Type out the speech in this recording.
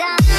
down